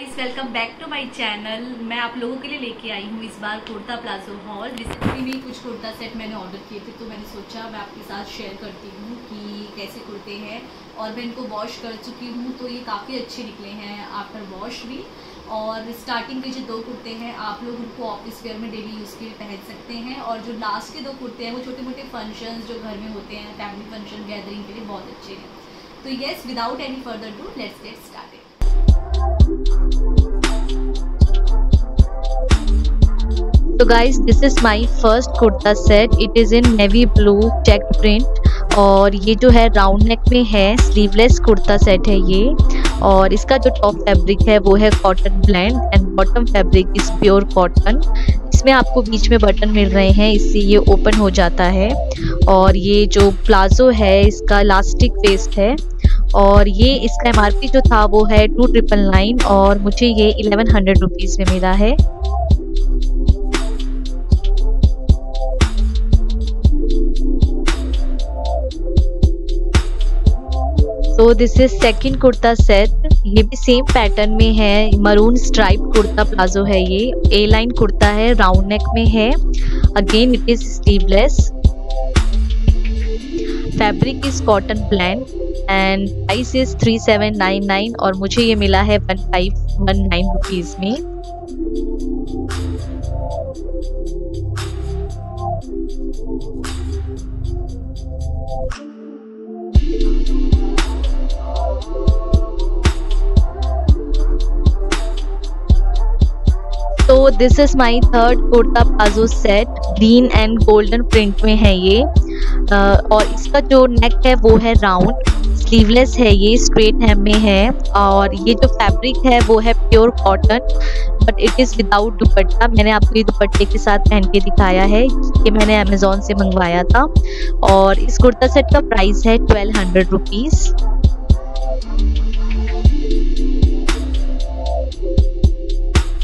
Guys welcome back to my channel मैं आप लोगों के लिए लेके आई हूँ इस बार कुर्ता प्लाजो हॉल। रिसेंटली भी कुछ कुर्ता सेट मैंने ऑर्डर किए थे तो मैंने सोचा मैं आपके साथ शेयर करती हूँ कि कैसे कुर्ते हैं। और मैं इनको वॉश कर चुकी हूँ तो ये काफ़ी अच्छे निकले हैं आफ्टर वॉश भी। और स्टार्टिंग के जो दो कुर्ते हैं, आप लोग उनको ऑफ़िस वेयर में डेली यूज़ के लिए पहन सकते हैं। और जो लास्ट के दो कुर्ते हैं, वो छोटे मोटे फ़ंक्शंस जो घर में होते हैं फैमिली फ़ंक्शन गैदरिंग के लिए बहुत अच्छे हैं। तो yes without any further ado let's get started so guys, this is my first kurta set. It is in navy blue checked print. और ये जो है राउंड नेक में है स्लीवलेस कुर्ता सेट है ये। और इसका जो टॉप फैब्रिक है, वो है cotton blend and bottom fabric is pure cotton इसमें आपको बीच में बटन मिल रहे हैं, इससे ये ओपन हो जाता है। और ये जो प्लाजो है, इसका लास्टिक वेस्ट है। और ये इसका एमआरपी जो था वो है टू ट्रिपल नाइन और मुझे ये इलेवन हंड्रेड रुपीज़ में मिला है। तो this is second kurta set ये भी सेम पैटर्न में है। मरून स्ट्राइप कुर्ता प्लाजो है ये। ए लाइन कुर्ता है राउंड नेक में है। Again it is sleeveless fabric is cotton blend and price is three seven nine nine और मुझे ये मिला है one five one nine rupees में। तो this is my third kurta palazzo set green and golden print में है ये। और इसका जो नेक है वो है राउंड स्लीवलेस है, ये स्ट्रेट हेम में है और ये जो फैब्रिक है, वो है pure cotton but it is without dupatta. मैंने आपको ये दुपट्टे के साथ पहन के दिखाया है कि मैंने अमेज़ोन से मंगवाया था और इस कुर्ता सेट का प्राइस है twelve hundred rupees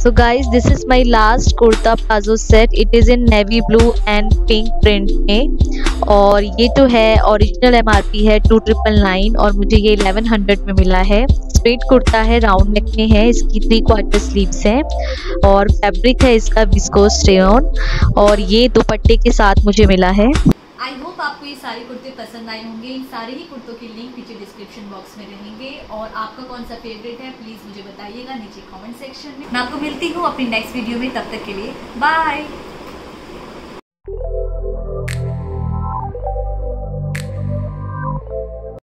so guys, this is my last kurta plazo set. It is in navy blue and pink print में और ये जो है ओरिजिनल पी है टू ट्रिपल नाइन और मुझे ये इलेवन हंड्रेड में मिला है स्ट्रेट कुर्ता है राउंड नेक में है इसकी थ्री क्वार्टर स्लीव्स हैं और फैब्रिक है इसका विस्कोस स्टेन और ये दुपट्टे के साथ मुझे मिला है होप आपको ये सारी कुर्ते पसंद आए होंगे, इन सारे ही कुर्तों के लिंक नीचे डिस्क्रिप्शन बॉक्स में रहेंगे। और आपका कौन सा फेवरेट है प्लीज़ मुझे बताइएगा नीचे कमेंट सेक्शन में। मैं आपको मिलती हूँ अपनी नेक्स्ट वीडियो में, तब तक के लिए बाय